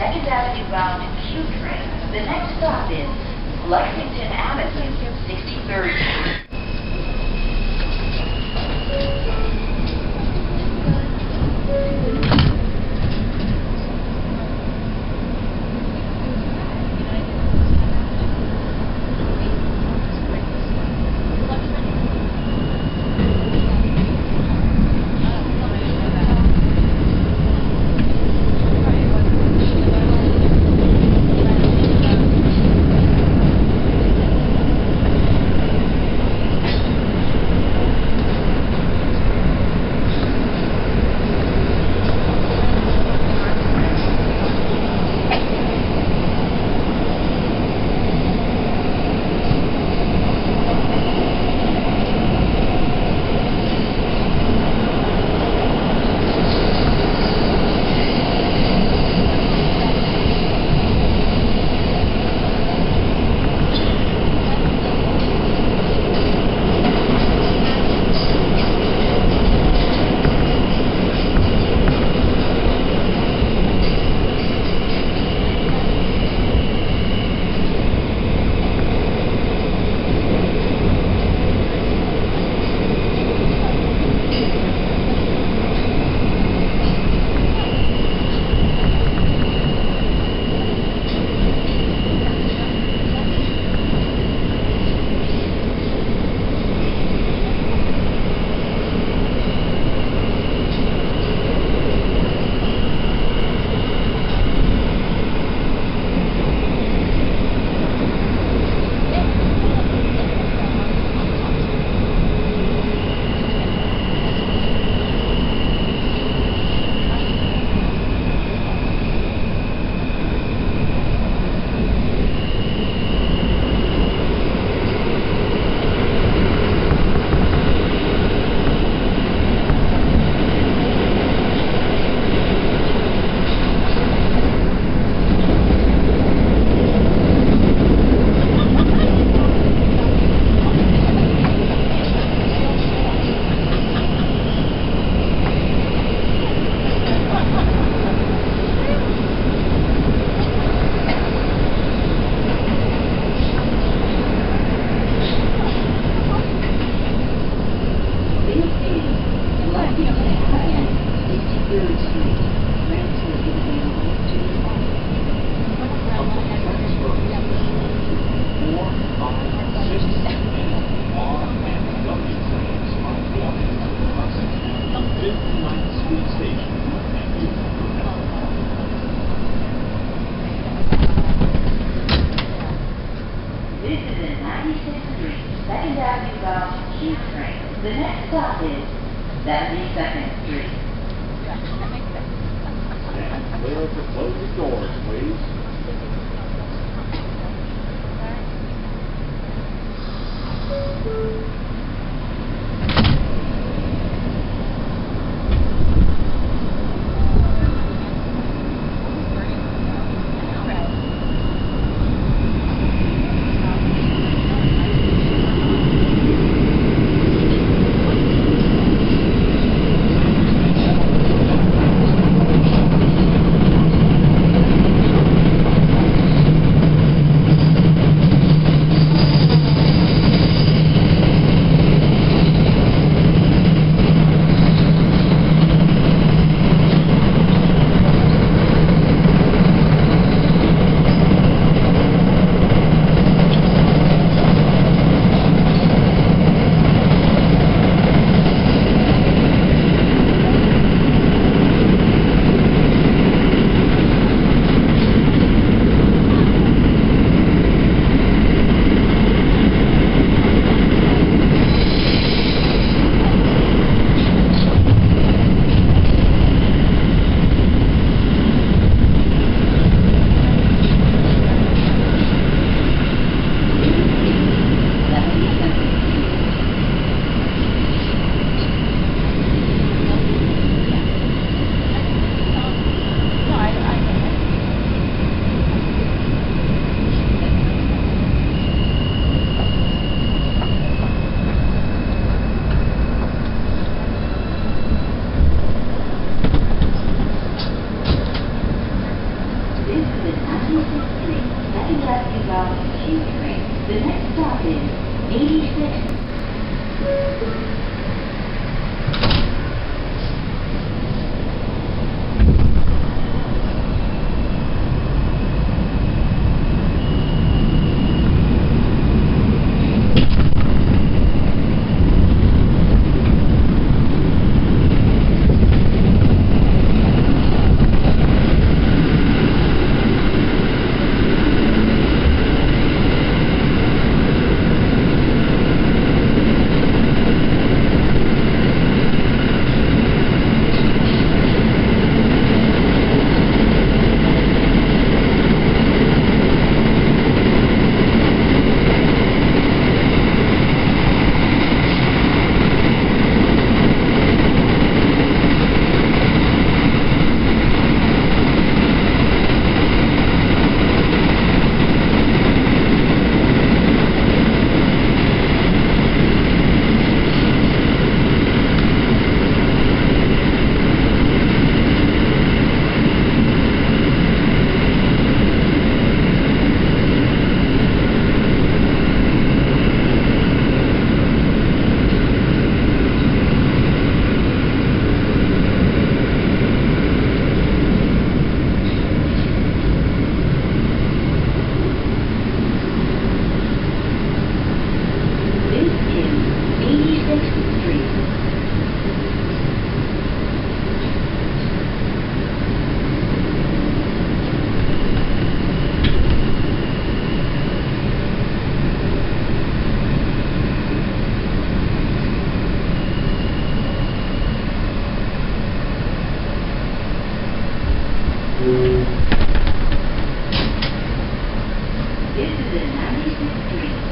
2nd Avenue bound Q train. The next stop is Lexington Avenue, 63rd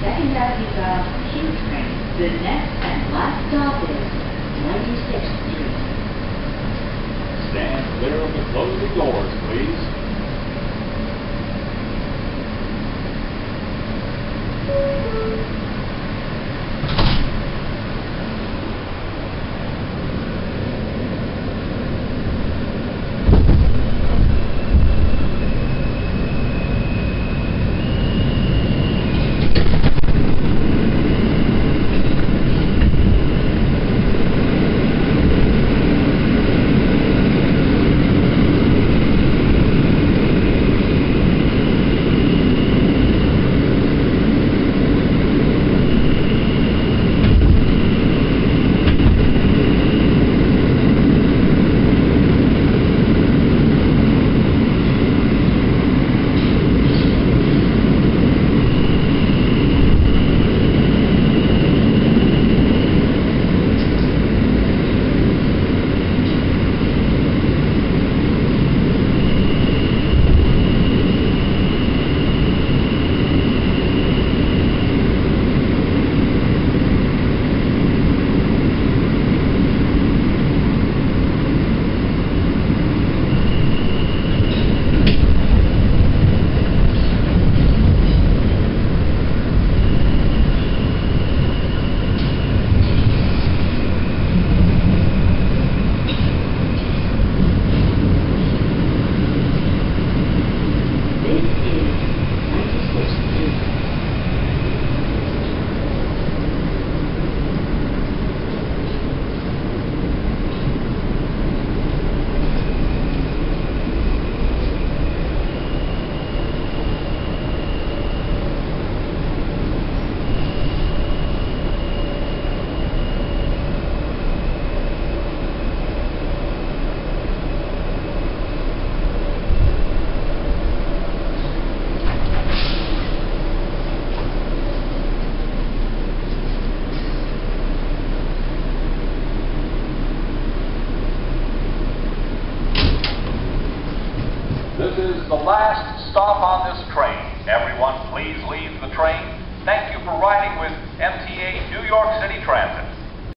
Second Avenue up Q train. The next and last stop is 96th Street. Stand clear of the closing doors, please. Thank you.